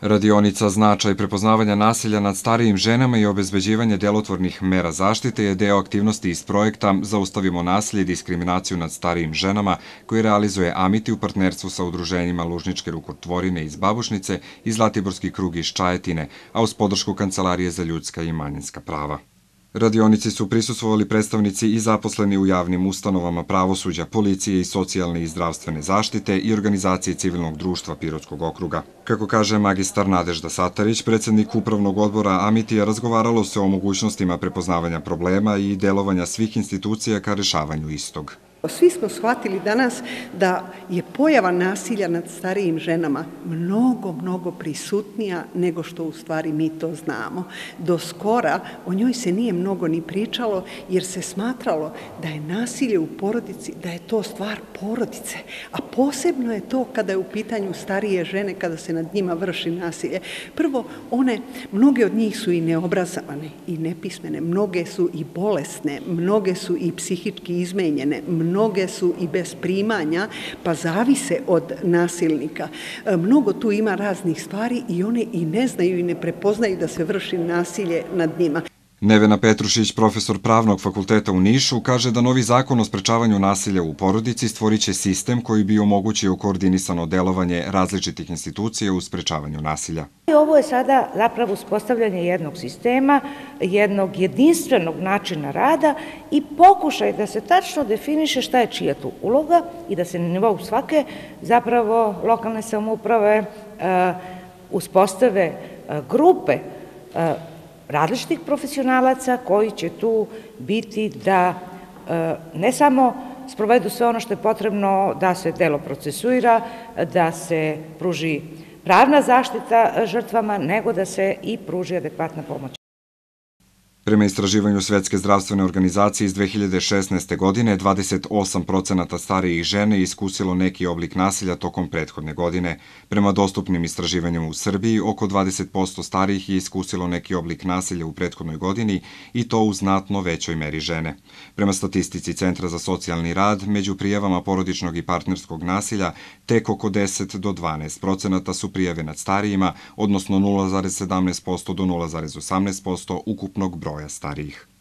Radionica značaj prepoznavanja nasilja nad starijim ženama i obezbeđivanje delotvornih mera zaštite je deo aktivnosti iz projekta Zaustavimo nasilje i diskriminaciju nad starijim ženama koji realizuje Amiti u partnerstvu sa udruženjima Lužničke rukotvorine iz Babušnice i Zlatiborski krug iz Čajetine, a uz podršku Kancelarije za ljudska i manjinska prava. Radionici su prisustvovali predstavnici i zaposleni u javnim ustanovama pravosuđa, policije i socijalne i zdravstvene zaštite i organizacije civilnog društva Pirotskog okruga. Kako kaže magistar Nadežda Satarić, predsednik Upravnog odbora Amitija, razgovaralo se o mogućnostima prepoznavanja problema i delovanja svih institucija ka rešavanju istog. Svi smo shvatili danas da je pojava nasilja nad starijim ženama mnogo, mnogo prisutnija nego što u stvari mi to znamo. Do skora o njoj se nije mnogo ni pričalo jer se smatralo da je nasilje u porodici, da je to stvar porodice. A posebno je to kada je u pitanju starije žene, kada se nad njima vrši nasilje. Prvo, one, mnoge od njih su i neobrazovane i nepismene, mnoge su i bolesne, mnoge su i psihički izmenjene, mnoge su i bez primanja, pa zavise od nasilnika. E, mnogo tu ima raznih stvari i one i ne znaju i ne prepoznaju da se vrši nasilje nad njima. Nevena Petrušić, profesor Pravnog fakulteta u Nišu, kaže da novi zakon o sprečavanju nasilja u porodici stvoriće sistem koji bi omogućio koordinisano delovanje različitih institucija u sprečavanju nasilja. Ovo je sada zapravo uspostavljanje jednog sistema, jednog jedinstvenog načina rada i pokušaj da se tačno definiše šta je čija tu uloga i da se na nivou svake zapravo lokalne samouprave e, uspostave e, grupe e, različitih profesionalaca koji će tu biti da e, ne samo sprovedu sve ono što je potrebno da se delo procesuira, da se pruži pravna zaštita žrtvama, nego da se i pruži adekvatna pomoć. Prema istraživanju Svetske zdravstvene organizacije iz 2016. godine, 28% starijih žene iskusilo neki oblik nasilja tokom prethodne godine. Prema dostupnim istraživanjima u Srbiji, oko 20% starijih je iskusilo neki oblik nasilja u prethodnoj godini i to u znatno većoj meri žene. Prema statistici Centra za socijalni rad, među prijavama porodičnog i partnerskog nasilja, tek oko 10 do 12% su prijave nad starijima, odnosno 0,17% do 0,18% ukupnog broja broja starijih.